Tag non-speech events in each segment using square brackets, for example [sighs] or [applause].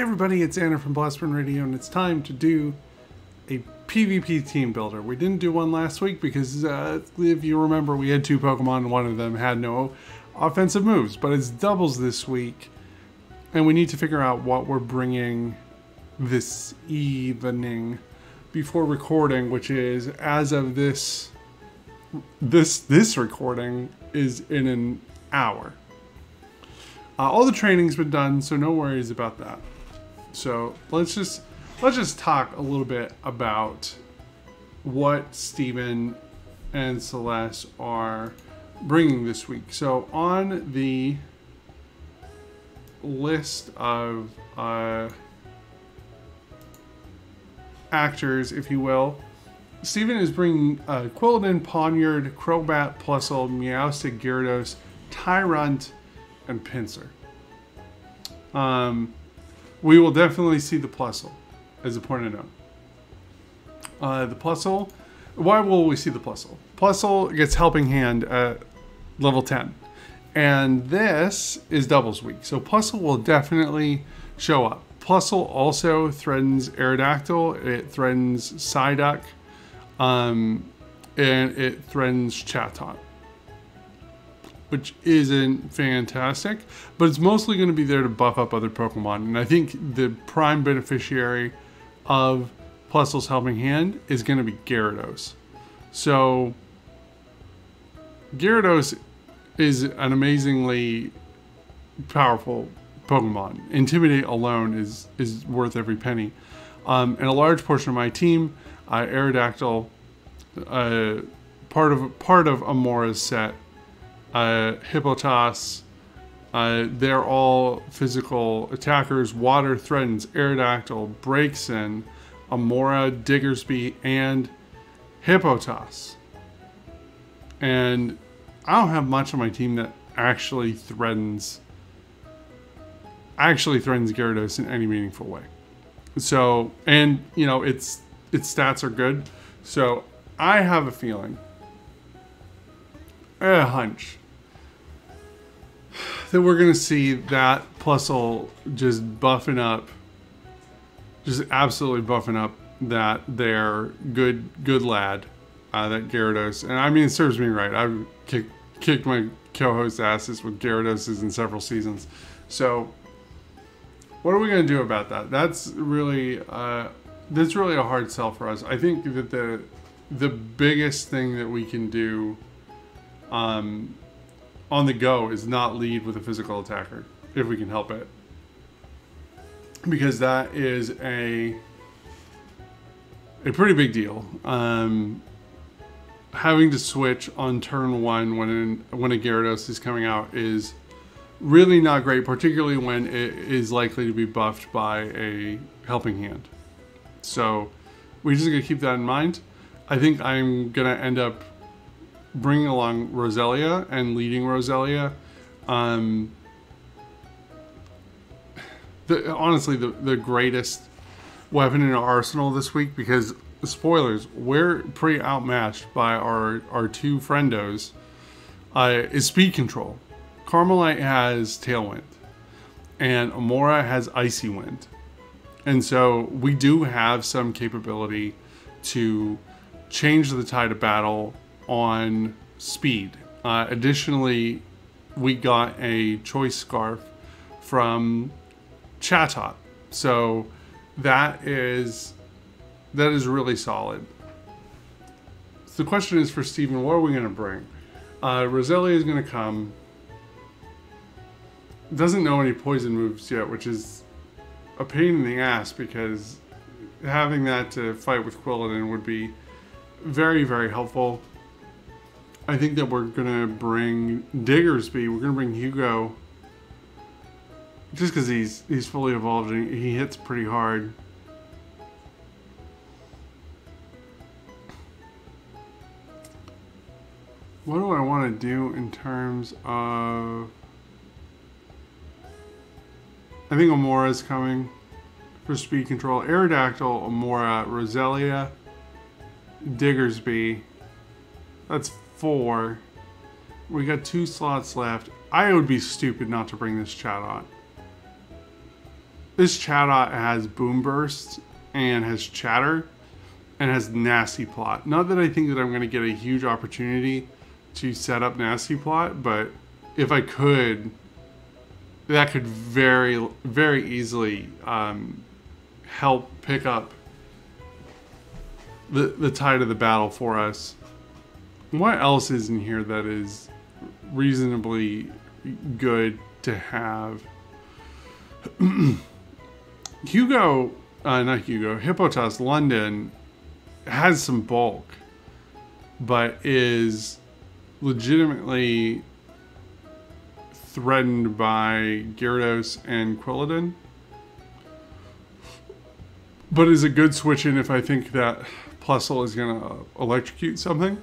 Hey everybody, it's Anna from Blast Burn Radio, and it's time to do a PvP team builder. We didn't do one last week because, uh, if you remember, we had two Pokemon and one of them had no offensive moves, but it's doubles this week, and we need to figure out what we're bringing this evening before recording, which is as of this this this recording is in an hour. Uh, all the training's been done, so no worries about that. So let's just let's just talk a little bit about what Stephen and Celeste are bringing this week. So on the list of uh, actors, if you will, Stephen is bringing uh, Quilladin, Pawniard, Crobat, Plusle, Meowstic, Gyarados, Tyrunt, and Pinsir. Um, we will definitely see the Plusle, as a point of note. Uh, the Plusle, why will we see the Plusle? Plusle gets Helping Hand at level 10. And this is Doubles Week, so Plusle will definitely show up. Plusle also threatens Aerodactyl, it threatens Psyduck, um, and it threatens Chatot which isn't fantastic, but it's mostly going to be there to buff up other Pokemon. And I think the prime beneficiary of Plusle's Helping Hand is going to be Gyarados. So, Gyarados is an amazingly powerful Pokemon. Intimidate alone is, is worth every penny. Um, and a large portion of my team, uh, Aerodactyl, uh, part of part of Amaura's set uh, Hippotas. Uh, they're all physical attackers. Water threatens Aerodactyl, Braixen, Amaura, Diggersby, and Hippotas. And I don't have much on my team that actually threatens actually threatens Gyarados in any meaningful way. So, and you know, its its stats are good. So, I have a feeling, a hunch that we're going to see that Plusle just buffing up, just absolutely buffing up that their good good lad, uh, that Gyarados. And I mean, it serves me right. I've kicked, kicked my co-host asses with Gyaradoses in several seasons. So what are we going to do about that? That's really uh, that's really a hard sell for us. I think that the the biggest thing that we can do um, on the go is not lead with a physical attacker if we can help it. Because that is a a pretty big deal. Um, having to switch on turn one when in, when a Gyarados is coming out is really not great, particularly when it is likely to be buffed by a helping hand. So we just gotta keep that in mind. I think I'm gonna end up bringing along Roselia and leading Roselia. Um, the, honestly, the, the greatest weapon in our arsenal this week because, spoilers, we're pretty outmatched by our, our two friendos, uh, is speed control. Carmelite has Tailwind, and Amaura has Icy Wind. And so we do have some capability to change the tide of battle on speed. Uh, additionally, we got a choice scarf from Chatot. So that is that is really solid. So the question is for Steven, what are we going to bring? Uh, Roselia is going to come. Doesn't know any poison moves yet, which is a pain in the ass because having that to fight with Quilladin would be very, very helpful. I think that we're gonna bring Diggersby. We're gonna bring Hugo, just because he's he's fully evolved and he hits pretty hard. What do I want to do in terms of? I think Amaura is coming for speed control. Aerodactyl, Amaura, Roselia, Diggersby. That's four. We got two slots left. I would be stupid not to bring this Chatot. this Chatot has Boomburst and has Chatter and has Nasty Plot. Not that I think that I'm going to get a huge opportunity to set up Nasty Plot, but if I could, that could very, very easily um, help pick up the, the tide of the battle for us. What else is in here that is reasonably good to have? [clears throat] Hugo, uh, not Hugo, Hippotas London has some bulk, but is legitimately threatened by Gyarados and Quilladin. But is a good switch in if I think that Plusle is going to electrocute something.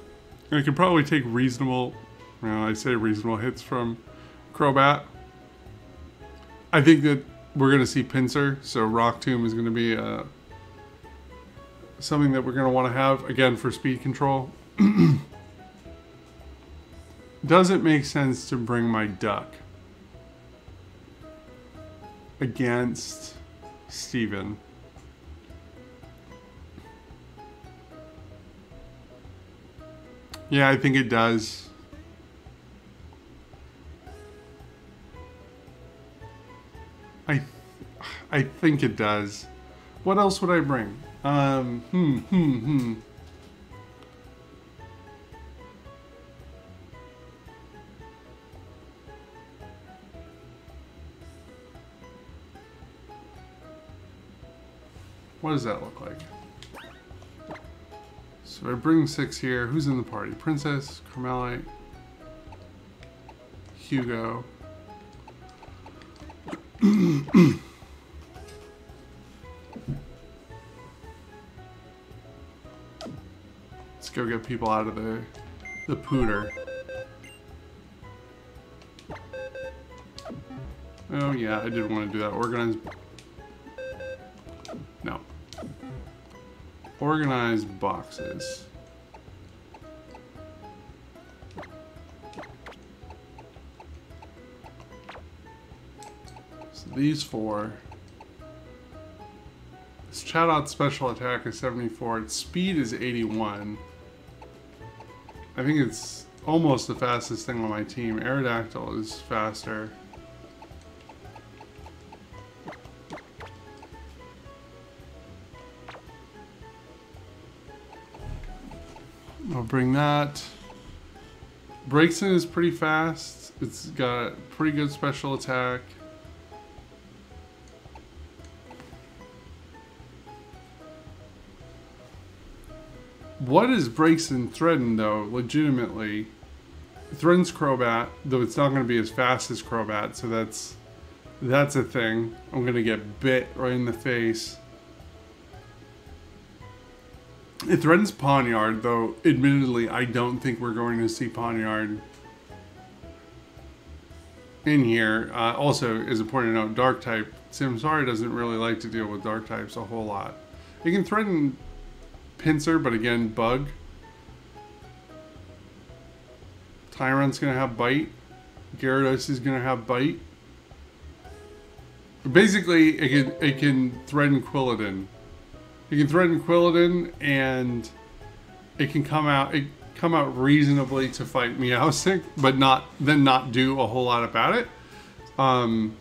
And it can probably take reasonable, well, I say reasonable hits from Crobat. I think that we're going to see Pinsir, so Rock Tomb is going to be uh, something that we're going to want to have, again, for speed control. [clears throat] Does it make sense to bring my duck against Steven? Yeah, I think it does. I, I think it does. What else would I bring? Um, hmm, hmm, hmm. What does that look like? So I bring six here. Who's in the party? Princess, Carmelite, Hugo. [clears throat] Let's go get people out of the the pooter. Oh yeah, I did want to do that. Organize Organized boxes. So these four. This Chatot special attack is 74. Its speed is 81. I think it's almost the fastest thing on my team. Aerodactyl is faster. Bring that. Braixen is pretty fast. It's got pretty good special attack. What is Braixen threatened though, legitimately? Threatens Crobat, though it's not going to be as fast as Crobat, so that's that's a thing. I'm going to get bit right in the face. It threatens Pawniard, though admittedly I don't think we're going to see Pawniard in here. Uh, also, as a point of note, Dark type, Samsara doesn't really like to deal with Dark types a whole lot. It can threaten Pinsir, but again, Bug. Tyrunt's going to have Bite. Gyarados is going to have Bite. Basically, it can, it can threaten Quilladin. You can threaten Quilladin, and it can come out it come out reasonably to fight Meowstic, but not then not do a whole lot about it. Um,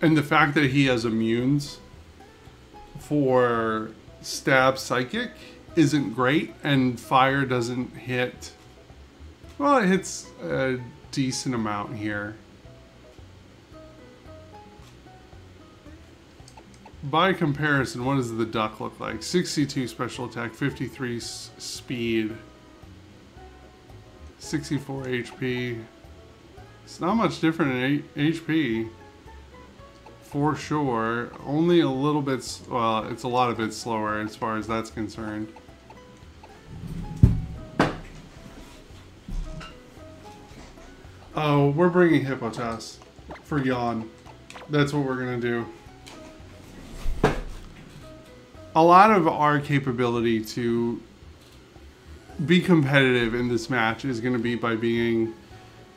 and the fact that he has immunes for stab psychic isn't great, and fire doesn't hit. Well, it hits a decent amount here. By comparison, what does the duck look like? 62 special attack, 53 speed, 64 HP. It's not much different in HP. For sure. Only a little bit, well, it's a lot of bit slower as far as that's concerned. Oh, we're bringing Hippotas for Yawn. That's what we're gonna do a lot of our capability to be competitive in this match is going to be by being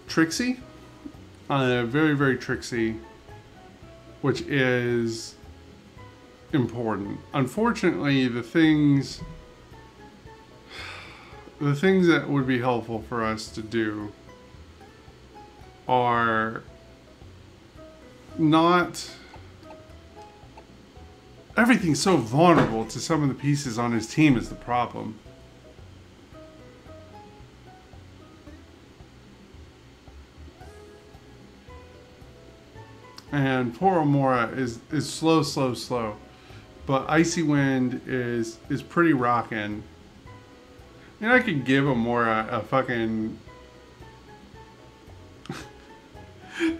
tricksy, uh, very, very tricksy which is important. Unfortunately, the things the things that would be helpful for us to do are not everything's so vulnerable to some of the pieces on his team is the problem. And poor Amaura is, is slow, slow, slow. But Icy Wind is is pretty rocking. And I could give Amaura uh, a fucking oh,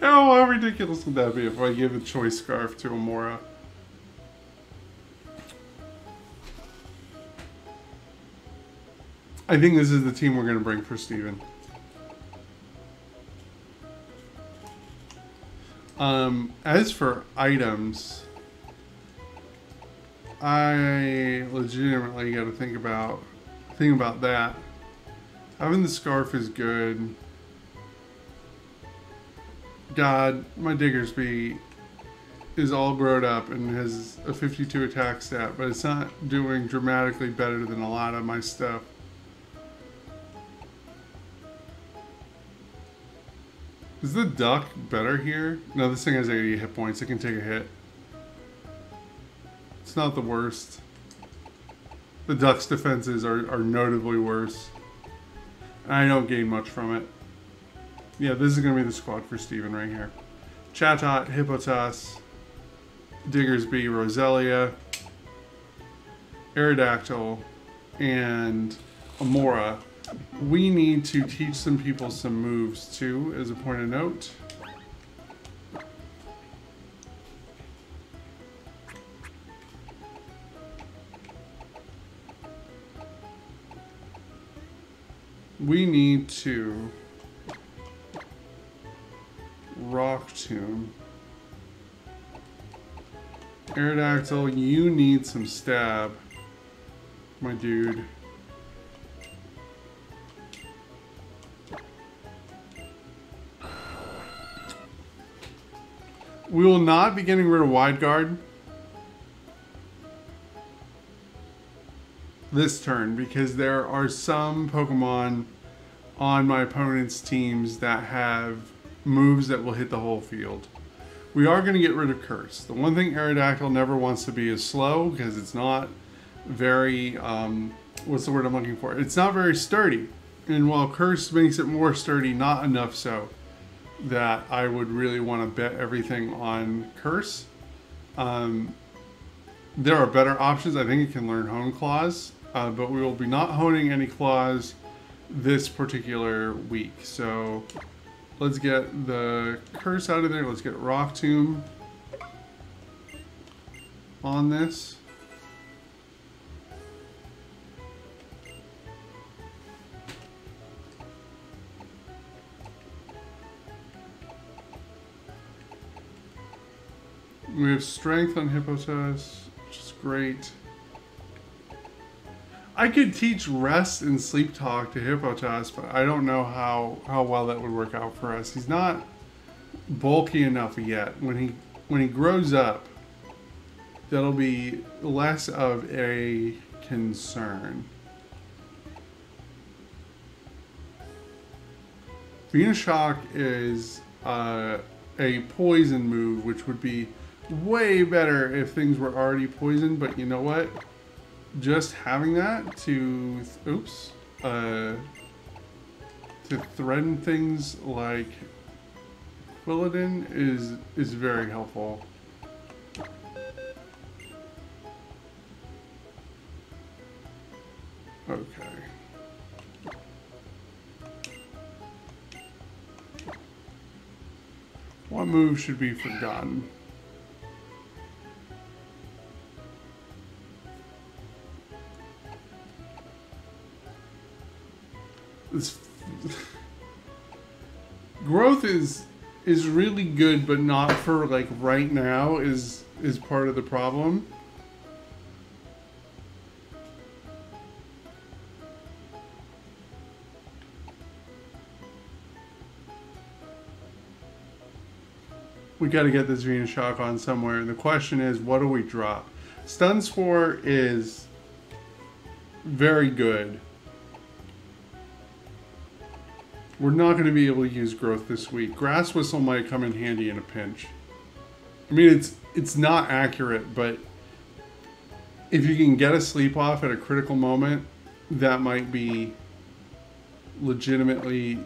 [laughs] how ridiculous would that be if I give a choice scarf to Amaura? I think this is the team we're going to bring for Steven. Um, as for items, I legitimately got to think about think about that. Having the scarf is good. God, my Diggersby is all grown up and has a 52 attack stat, but it's not doing dramatically better than a lot of my stuff. Is the duck better here? No, this thing has 80 hit points. It can take a hit. It's not the worst. The duck's defenses are, are notably worse. I don't gain much from it. Yeah, this is going to be the squad for Steven right here. Chatot, Hippotas, Diggersby, Roselia, Aerodactyl, and Amaura we need to teach some people some moves too, as a point of note. We need to rock tomb. Aerodactyl, you need some stab, my dude. We will not be getting rid of wide guard this turn because there are some Pokemon on my opponent's teams that have moves that will hit the whole field. We are going to get rid of Curse. The one thing Aerodactyl never wants to be is slow because it's not very, um, what's the word I'm looking for? It's not very sturdy. And while Curse makes it more sturdy, not enough so that I would really want to bet everything on Curse. Um, there are better options. I think it can learn Hone Claws, uh, but we will be not honing any claws this particular week. So let's get the Curse out of there. Let's get Rock Tomb on this. We have strength on Hippotas, which is great. I could teach rest and sleep talk to Hippotas, but I don't know how, how well that would work out for us. He's not bulky enough yet. When he when he grows up, that'll be less of a concern. Venoshock is uh, a poison move, which would be way better if things were already poisoned, but you know what? Just having that to, oops, uh, to threaten things like Quilladin is, is very helpful. Okay. What move should be forgotten? This growth is is really good, but not for like right now is is part of the problem. we got to get this Venoshock on somewhere. And the question is, what do we drop? Stun Spore is very good. We're not going to be able to use growth this week. Grass Whistle might come in handy in a pinch. I mean, it's it's not accurate, but if you can get a sleep off at a critical moment, that might be legitimately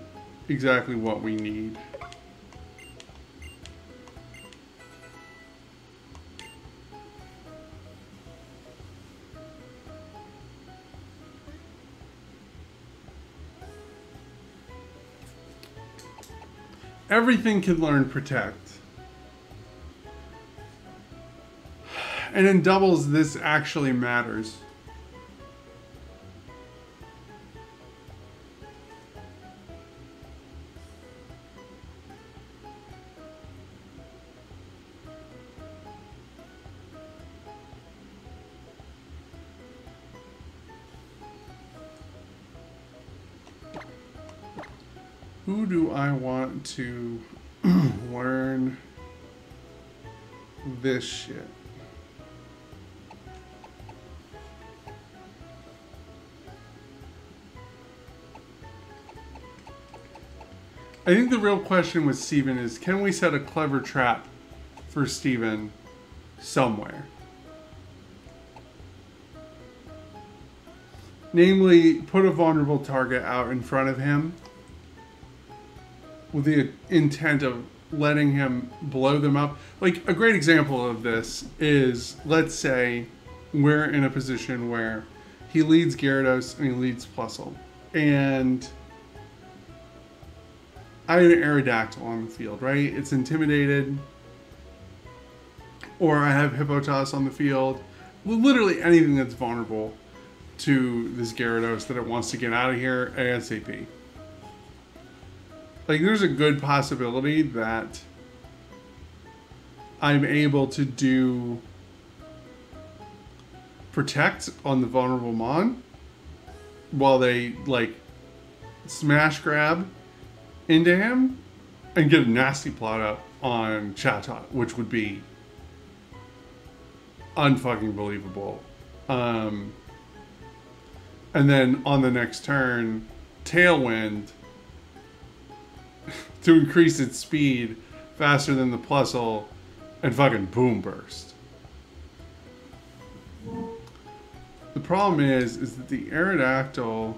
exactly what we need. Everything can learn protect. And in doubles, this actually matters. Who do I want to this shit? I think the real question with Steven is can we set a clever trap for Steven somewhere? Namely, put a vulnerable target out in front of him with the intent of letting him blow them up. Like a great example of this is let's say we're in a position where he leads Gyarados and he leads Plusle. And I have an Aerodactyl on the field, right? It's intimidated. Or I have Hippotas on the field. Literally anything that's vulnerable to this Gyarados that it wants to get out of here ASAP. Like, there's a good possibility that I'm able to do protect on the vulnerable Mon while they, like, smash grab into him and get a nasty plot up on Chatot, which would be unfucking believable. Um, and then on the next turn, Tailwind [laughs] to increase its speed faster than the Plusle and fucking Boomburst. The problem is, is that the Aerodactyl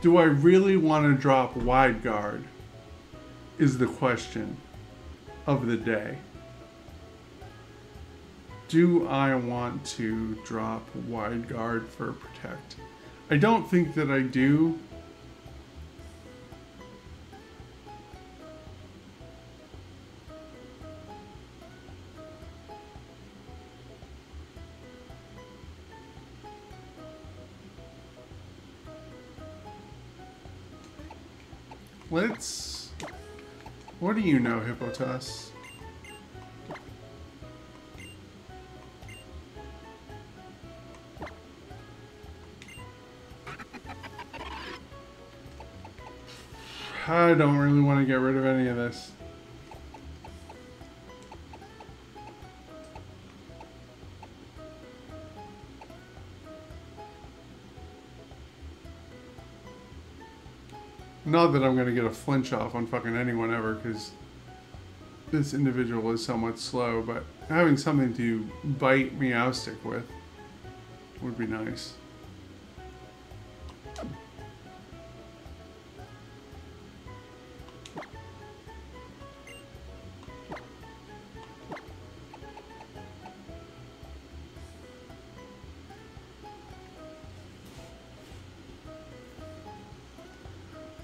Do I really want to drop wide guard? Is the question of the day. Do I want to drop wide guard for protect? I don't think that I do. Let's... What do you know, Hippotas? I don't really want to get rid of any of this. Not that I'm going to get a flinch off on fucking anyone ever, because this individual is somewhat slow, but having something to bite Meowstic with would be nice.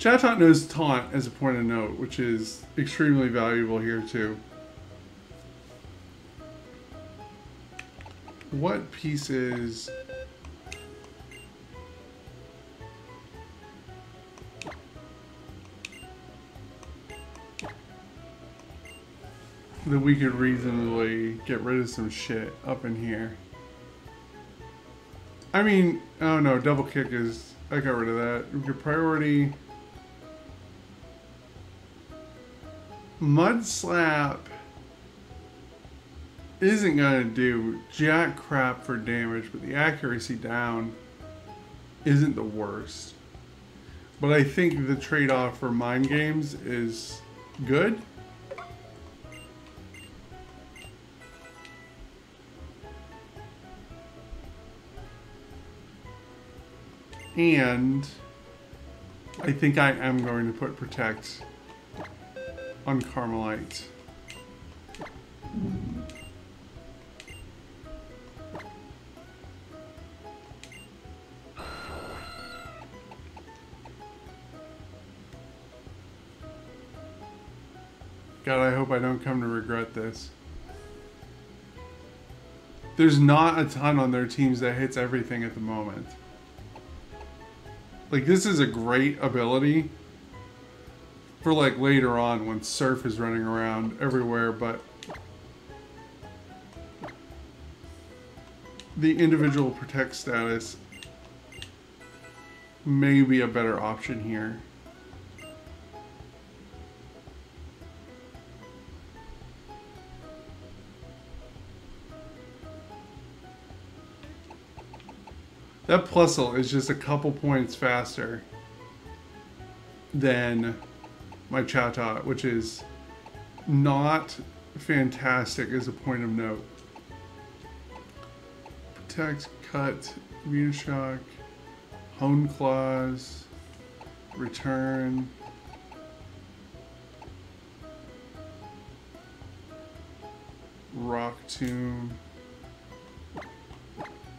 Chatot knows taunt as a point of note, which is extremely valuable here too. What pieces... that we could reasonably get rid of some shit up in here. I mean, oh no, double kick is, I got rid of that. We could priority... Mud Slap isn't going to do jack crap for damage, but the accuracy down isn't the worst. But I think the trade-off for mind games is good. And I think I am going to put Protect on Carmelite. God, I hope I don't come to regret this. There's not a ton on their teams that hits everything at the moment. Like, this is a great ability for, like, later on when Surf is running around everywhere, but... The individual protect status may be a better option here. That Plusle is just a couple points faster than my Chatot, which is not fantastic as a point of note. Protect, cut, Venoshock, Hone Claws, Return. Rock Tomb.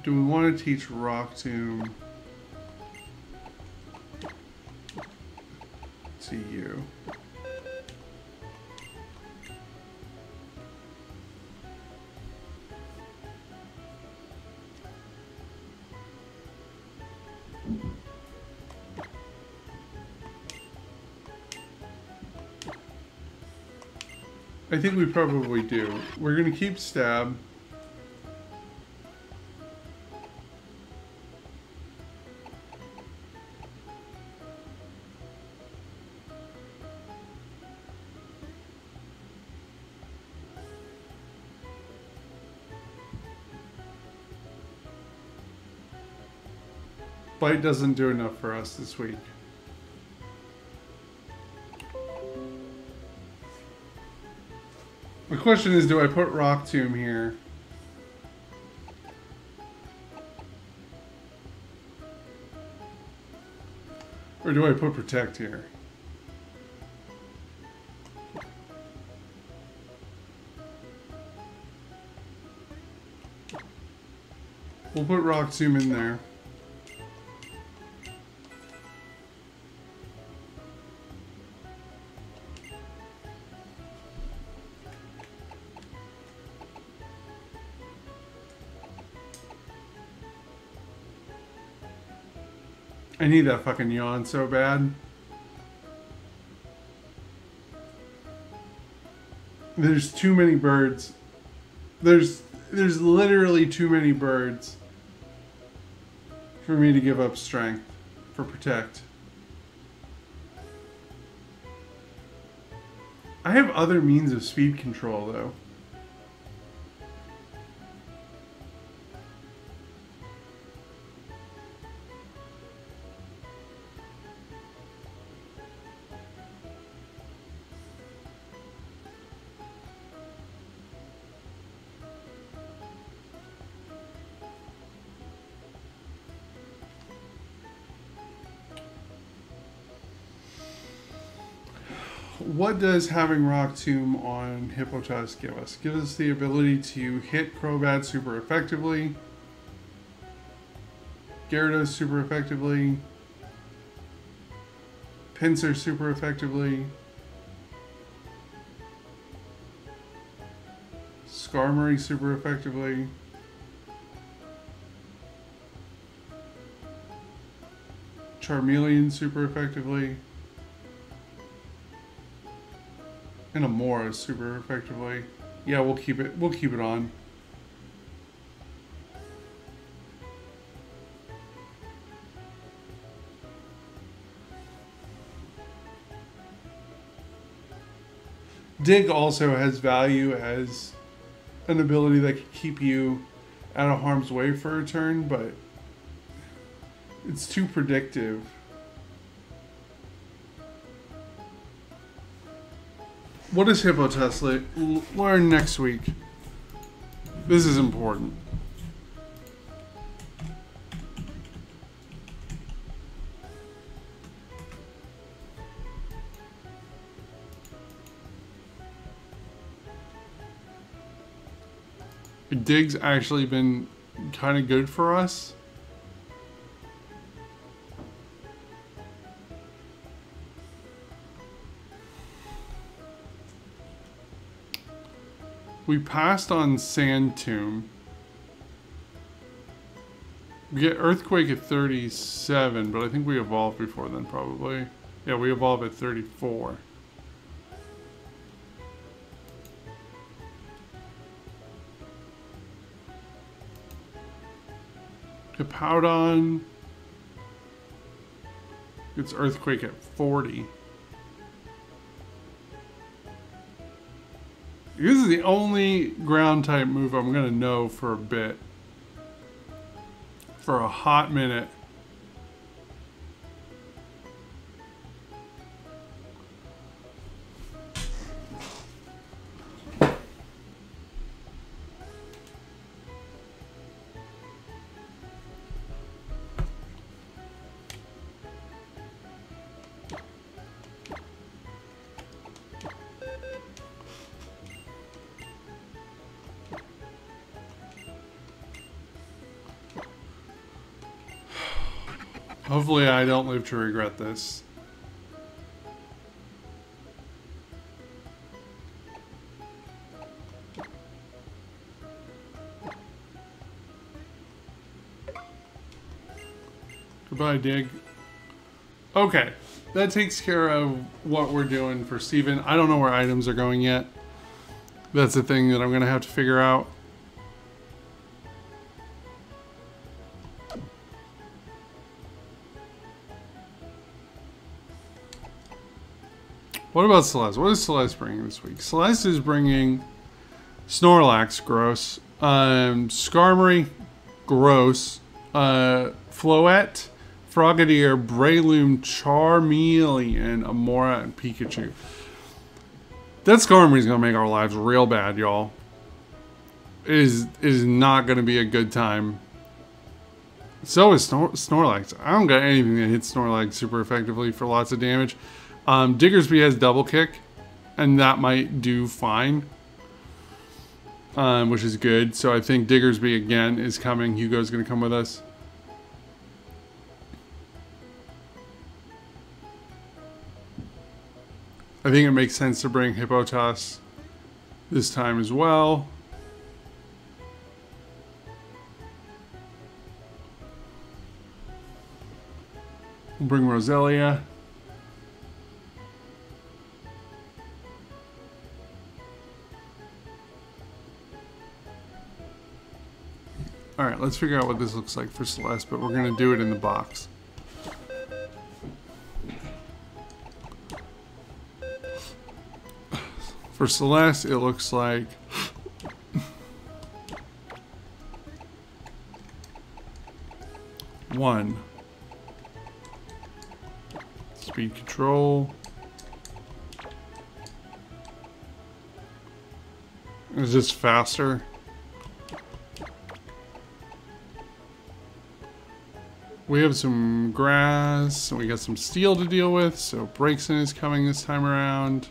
Do we want to teach Rock Tomb I think we probably do. We're going to keep Stab. Bite doesn't do enough for us this week. Question is, do I put Rock Tomb here? Or do I put Protect here? We'll put Rock Tomb in there. I need that fucking yawn so bad. There's too many birds. There's there's literally too many birds for me to give up strength for protect. I have other means of speed control though. What does having Rock Tomb on Hippotas give us? Give us the ability to hit Crobat super effectively, Gyarados super effectively, Pinsir super effectively, Skarmory super effectively, Charmeleon super effectively, and a more super effectively. Yeah, we'll keep it. We'll keep it on. Dig also has value as an ability that can keep you out of harm's way for a turn, but it's too predictive. What does Hippo Tesla learn next week? This is important. Dig's actually been kind of good for us. We passed on Sand Tomb. We get Earthquake at 37, but I think we evolved before then, probably. Yeah, we evolve at 34. Hippowdon It's Earthquake at 40. This is the only ground type move I'm going to know for a bit. For a hot minute. Hopefully I don't live to regret this. Goodbye, Dig. Okay, that takes care of what we're doing for Steven. I don't know where items are going yet. That's the thing that I'm going to have to figure out. What about Celeste? What is Celeste bringing this week? Celeste is bringing Snorlax, gross. Um, Skarmory, gross. Uh, Floette, Frogadier, Breloom, Charmeleon, Amaura, and Pikachu. That Skarmory is going to make our lives real bad, y'all. Is, is not going to be a good time. So is Snor Snorlax. I don't got anything that hits Snorlax super effectively for lots of damage. Um, Diggersby has double kick, and that might do fine, um, which is good. So I think Diggersby again is coming. Hugo's going to come with us. I think it makes sense to bring Hippotas this time as well. We'll bring Roselia. Alright, let's figure out what this looks like for Celeste, but we're going to do it in the box. For Celeste, it looks like... One. Speed control. Is this faster? We have some grass, and we got some steel to deal with, so Braixen is coming this time around.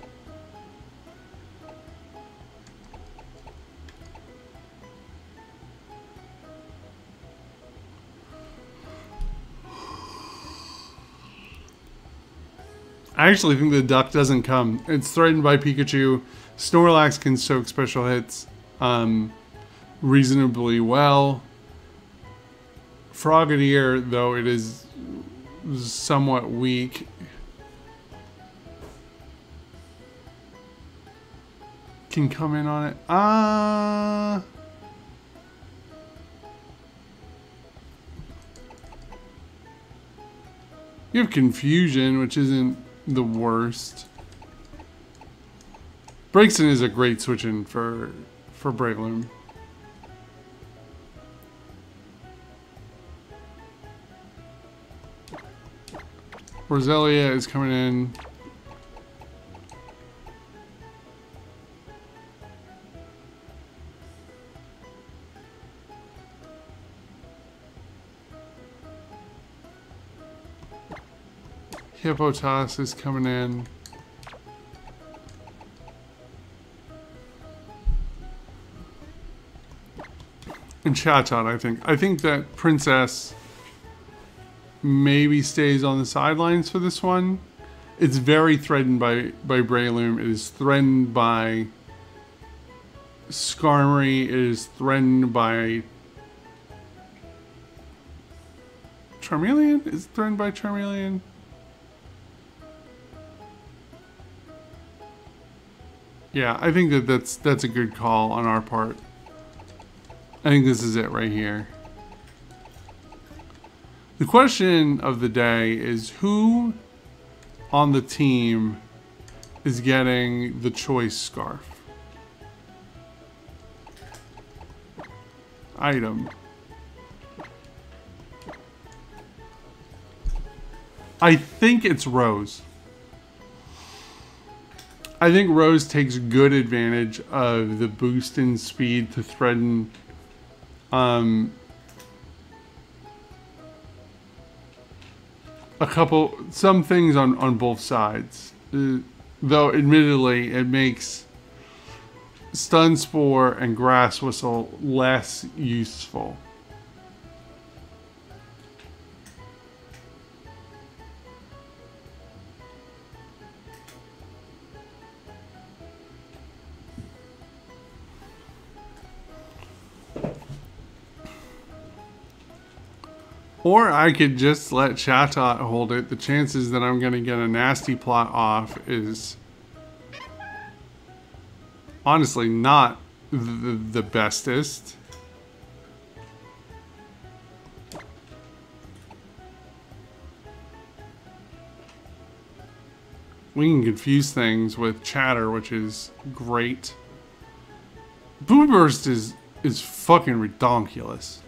I actually think the duck doesn't come. It's threatened by Pikachu. Snorlax can soak special hits um, reasonably well. Frogadier, though it is somewhat weak, can come in on it. Ah. Uh, you have confusion, which isn't the worst. Braixen is a great switch in for for Breloom. Roselia is coming in. Hippopotas is coming in. And Chatot, I think. I think that Princess maybe stays on the sidelines for this one. It's very threatened by, by Breloom. It is threatened by Skarmory. It is threatened by Charmeleon? Is threatened by Charmeleon? Yeah, I think that that's that's a good call on our part. I think this is it right here. The question of the day is who on the team is getting the choice scarf? Item. I think it's Rose. I think Rose takes good advantage of the boost in speed to threaten um, a couple, some things on, on both sides. Uh, though, admittedly, it makes Stun Spore and Grass Whistle less useful. Or I could just let Chatot hold it. The chances that I'm going to get a nasty plot off is honestly not the, the bestest. We can confuse things with chatter, which is great. Boomburst is is fucking redonkulous.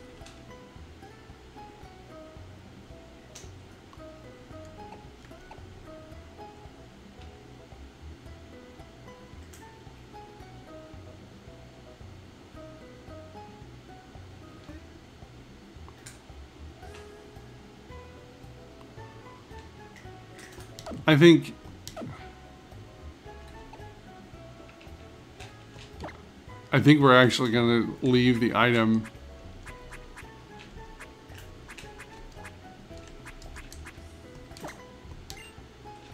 I think I think we're actually going to leave the item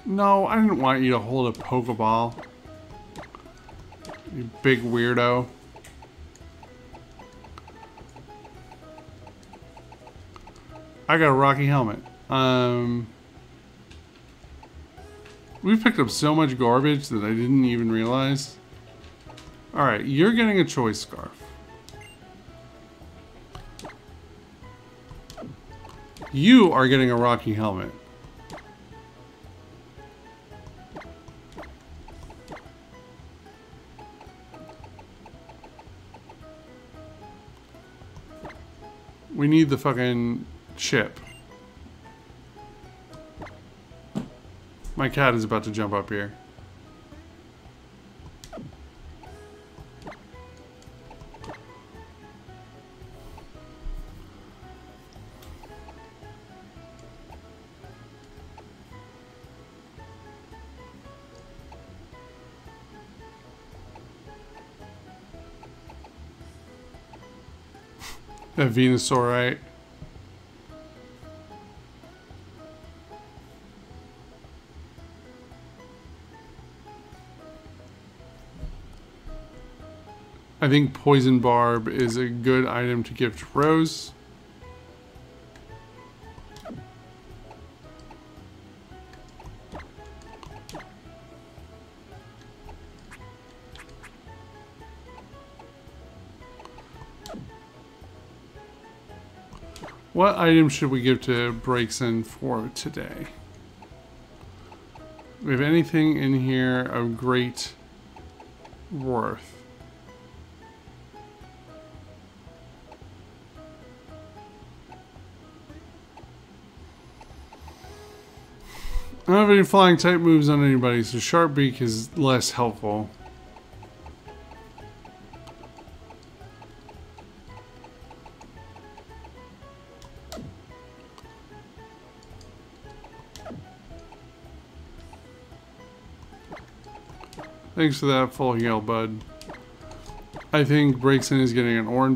No, I didn't want you to hold a Pokeball. You big weirdo. I got a Rocky helmet. Um... We've picked up so much garbage that I didn't even realize. Alright, you're getting a choice scarf. You are getting a Rocky helmet. We need the fucking chip. My cat is about to jump up here. [laughs] that Venusaurite. I think Poison Barb is a good item to give to Rose. What item should we give to Braixen for today? We have anything in here of great worth? I don't have any flying type moves on anybody, so Sharp Beak is less helpful. Thanks for that full heal, bud. I think Braixen is getting an Oran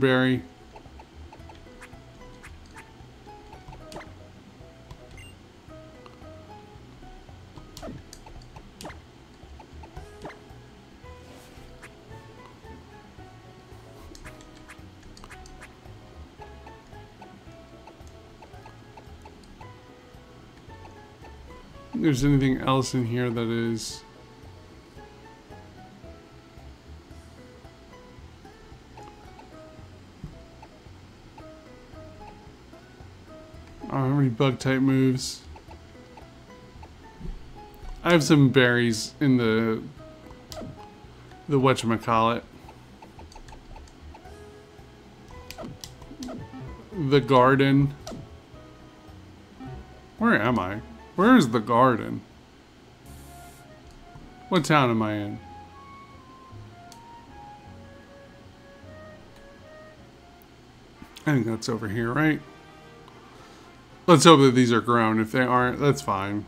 There's anything else in here that is oh, bug type moves. I have some berries in the the whatchamacallit. The garden. Where is the garden? What town am I in? I think that's over here, right? Let's hope that these are grown. If they aren't, that's fine.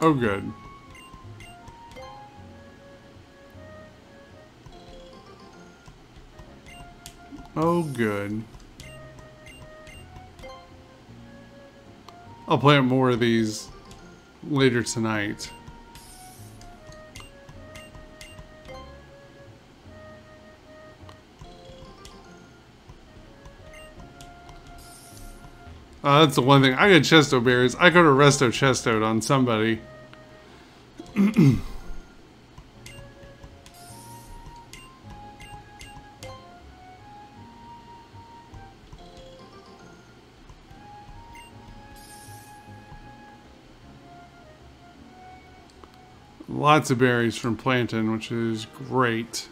Oh, good. Oh, good. I'll plant more of these later tonight. Uh, that's the one thing. I got Chesto berries. I could have resto Chesto on somebody. [clears throat] Lots of berries from planting, which is great.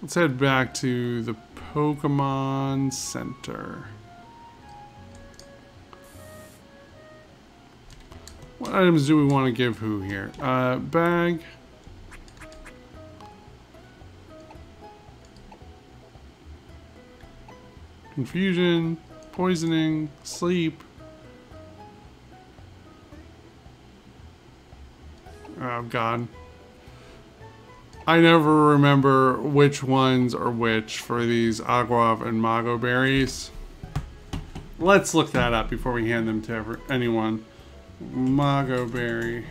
Let's head back to the Pokemon Center. What items do we want to give who here? Uh, bag. Confusion, poisoning, sleep. Oh god. I never remember which ones are which for these Aguav and Mago berries. Let's look that up before we hand them to anyone. Mago berry.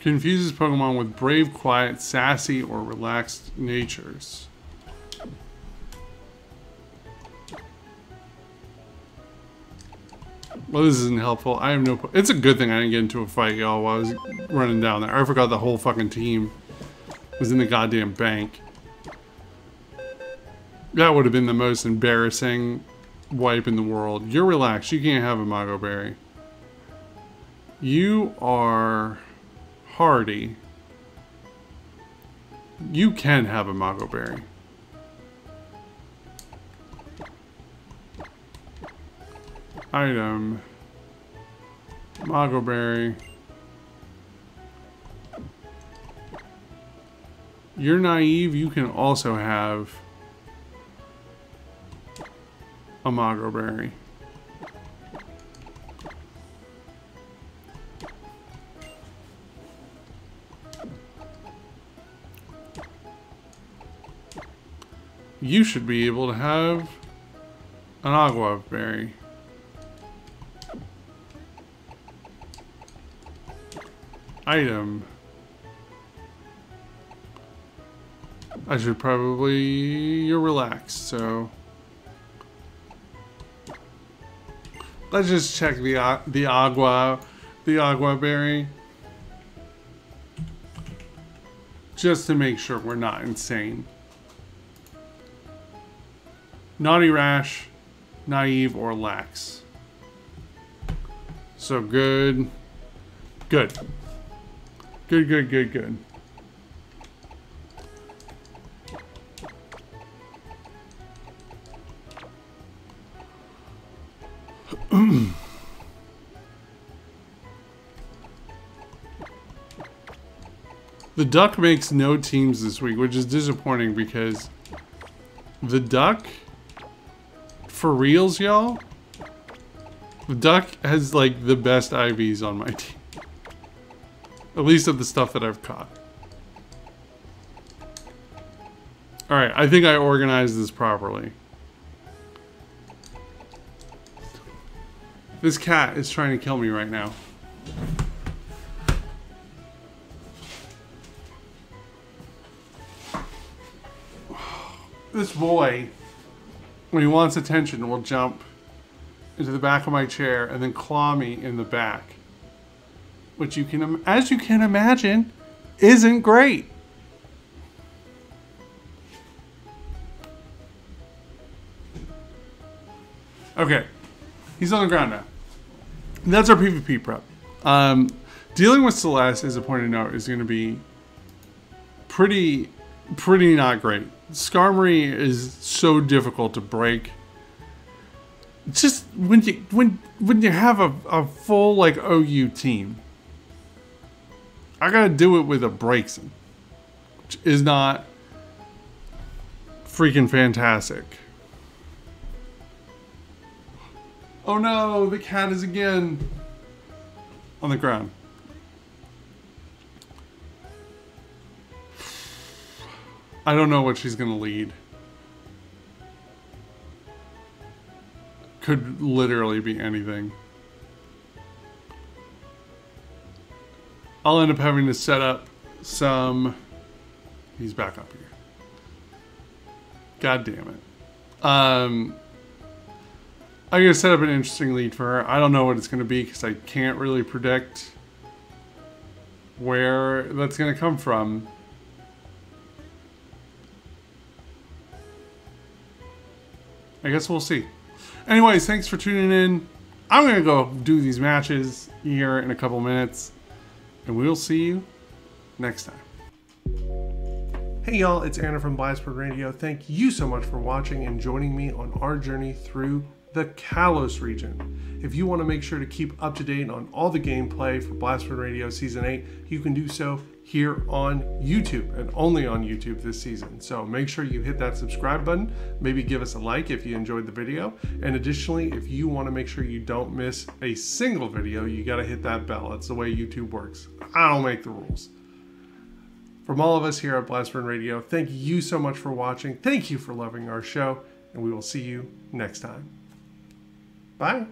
Confuses Pokemon with brave, quiet, sassy, or relaxed natures. Well, this isn't helpful. I have no... It's a good thing I didn't get into a fight, y'all, while I was running down there. I forgot the whole fucking team was in the goddamn bank. That would have been the most embarrassing wipe in the world. You're relaxed. You can't have a Mago Berry. You are hardy. You can have a Mago Berry. Item. Mago Berry. You're naive, you can also have a Mago Berry. You should be able to have an Aguav Berry. item. I should probably... You're relaxed, so... Let's just check the uh, the aguav, the aguav berry. just to make sure we're not insane. Naughty Rash, Naive, or Lax. So good. Good. Good, good, good, good. [clears throat] the Duck makes no teams this week, which is disappointing because the Duck, for reals, y'all, the Duck has like the best IVs on my [laughs] team. At least of the stuff that I've caught. Alright, I think I organized this properly. This cat is trying to kill me right now. [sighs] This boy, when he wants attention, will jump into the back of my chair and then claw me in the back. Which you can, as you can imagine, isn't great. Okay, he's on the ground now. That's our PvP prep. Um, dealing with Celeste, as a point of note, is going to be pretty, pretty not great. Skarmory is so difficult to break. Just when you when when you have a, a full like OU team, I gotta do it with a Braixen, which is not freaking fantastic. Oh no, the cat is again on the ground. I don't know what she's gonna lead. Could literally be anything. I'll end up having to set up some... He's back up here. God damn it. Um, I'm going to set up an interesting lead for her. I don't know what it's going to be because I can't really predict where that's going to come from. I guess we'll see. Anyways, thanks for tuning in. I'm going to go do these matches here in a couple minutes. And we'll see you next time. Hey y'all, it's Anna from Blast Burn Radio. Thank you so much for watching and joining me on our journey through the Kalos region. If you want to make sure to keep up to date on all the gameplay for Blast Burn Radio Season 8, you can do so here on YouTube and only on YouTube this season. So make sure you hit that subscribe button, maybe give us a like if you enjoyed the video. And additionally, if you want to make sure you don't miss a single video, you got to hit that bell. That's the way YouTube works. I don't make the rules. From all of us here at Blast Burn Radio, thank you so much for watching. Thank you for loving our show, and we will see you next time. Bye.